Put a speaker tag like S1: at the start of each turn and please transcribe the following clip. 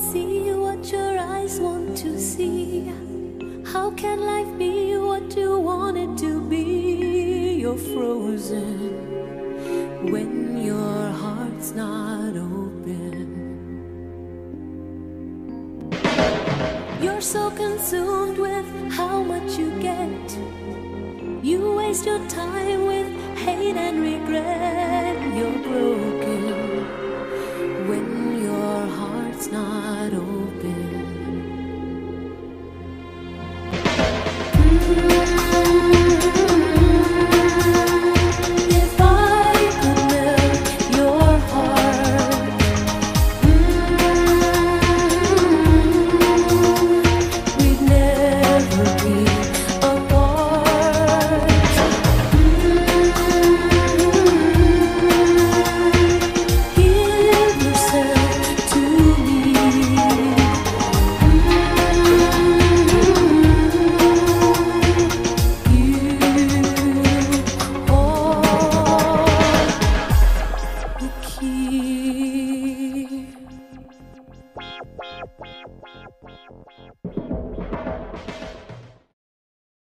S1: see what your eyes want to see. How can life be what you want it to be? You're frozen when your heart's not open. You're so consumed with how much you get. You waste your time with hate and regret. through here.